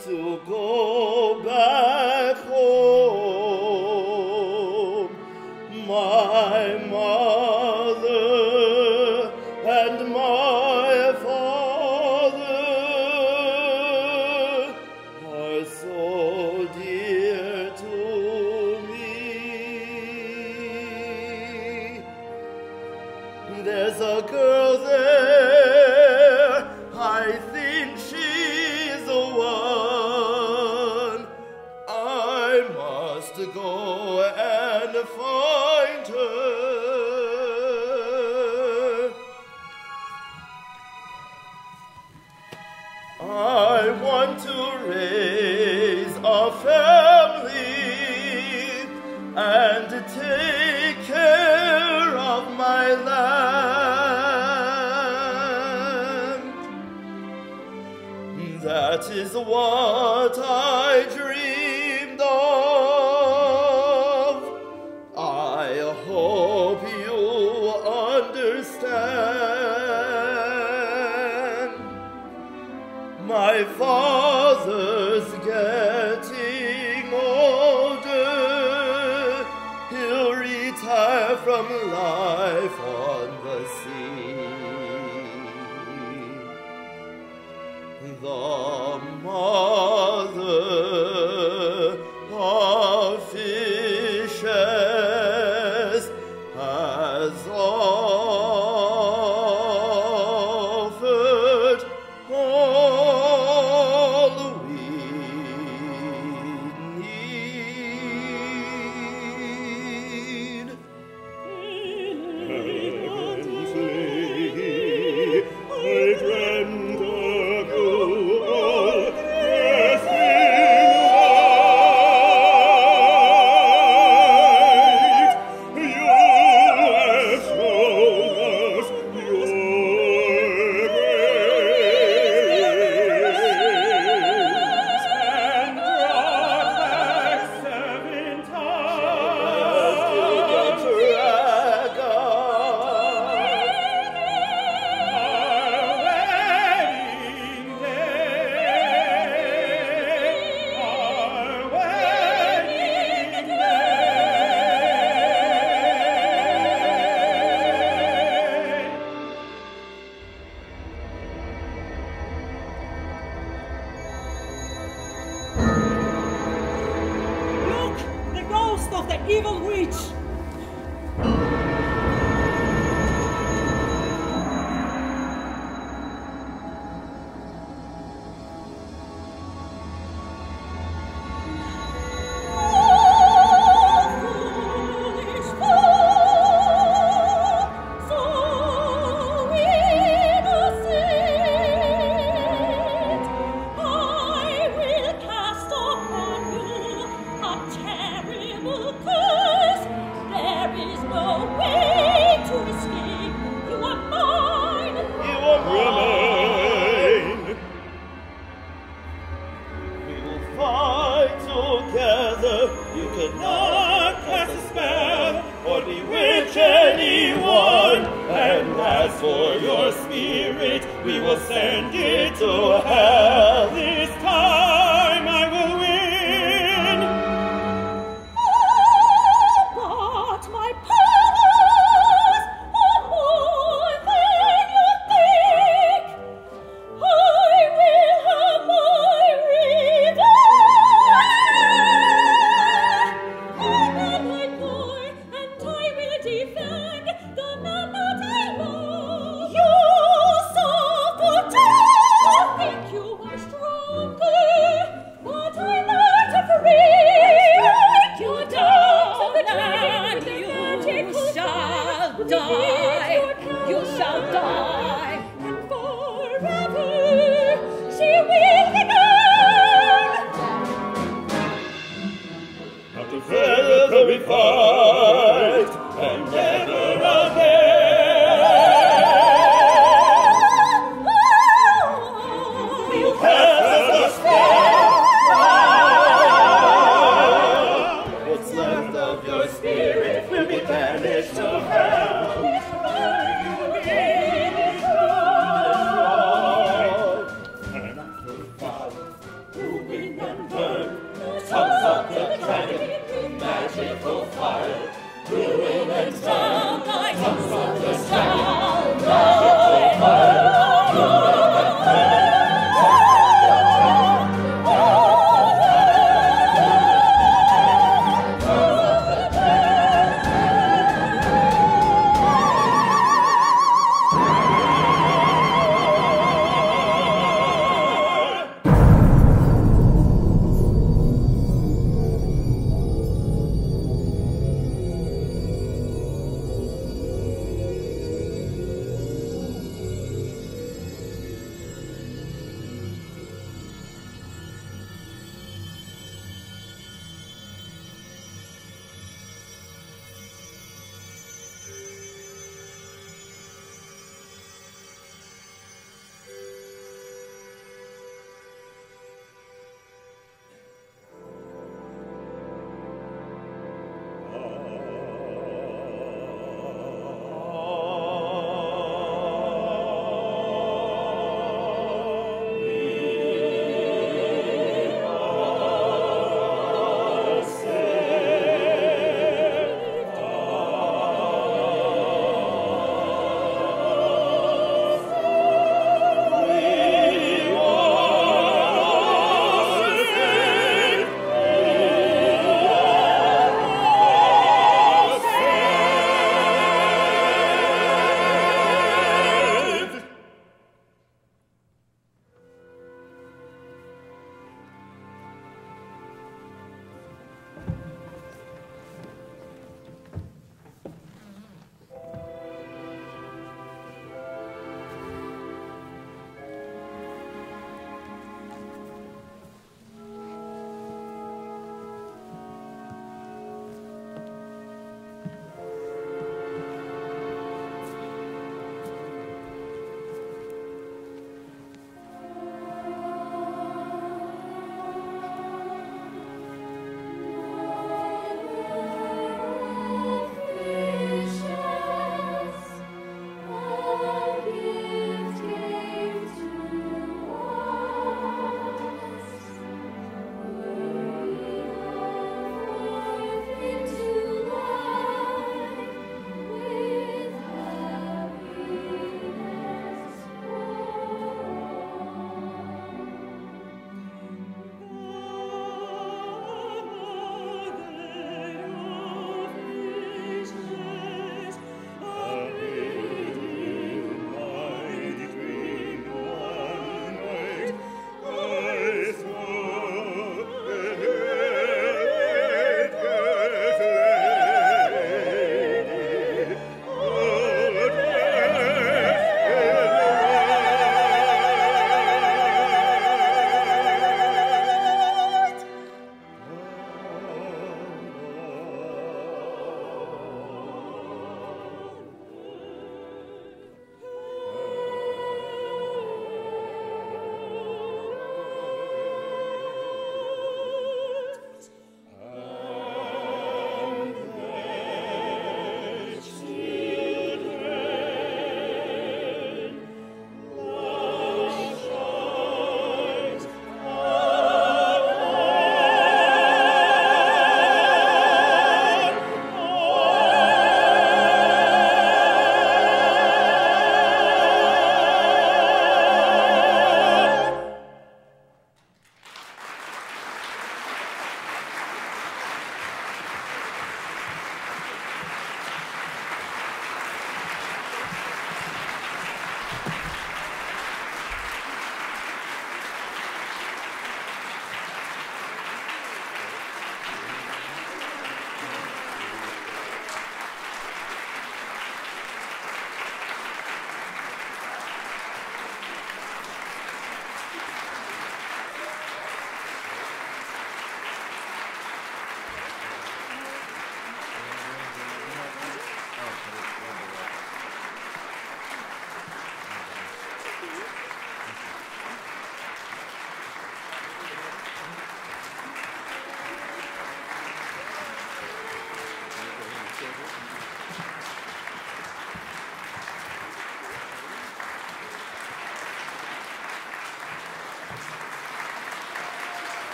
つをご That is what I dreamed of. I hope you understand. My father's getting older. He'll retire from life on the sea. the the evil witch. for your spirit, we will send it to heaven.